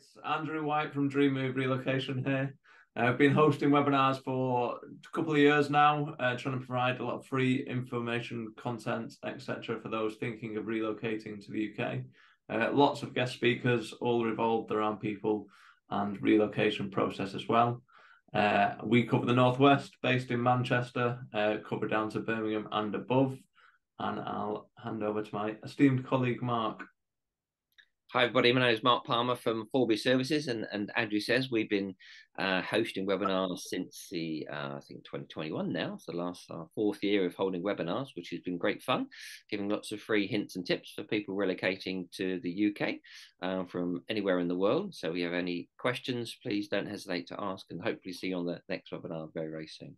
It's Andrew White from Dream Move Relocation here. Uh, I've been hosting webinars for a couple of years now, uh, trying to provide a lot of free information, content, etc., for those thinking of relocating to the UK. Uh, lots of guest speakers, all revolved around people and relocation process as well. Uh, we cover the Northwest, based in Manchester, uh, cover down to Birmingham and above. And I'll hand over to my esteemed colleague, Mark. Hi, everybody. My name is Mark Palmer from Forby Services, and, and Andrew says we've been uh, hosting webinars since the uh, I think 2021 now, so the last uh, fourth year of holding webinars, which has been great fun, giving lots of free hints and tips for people relocating to the UK uh, from anywhere in the world. So, if you have any questions, please don't hesitate to ask, and hopefully see you on the next webinar very very soon.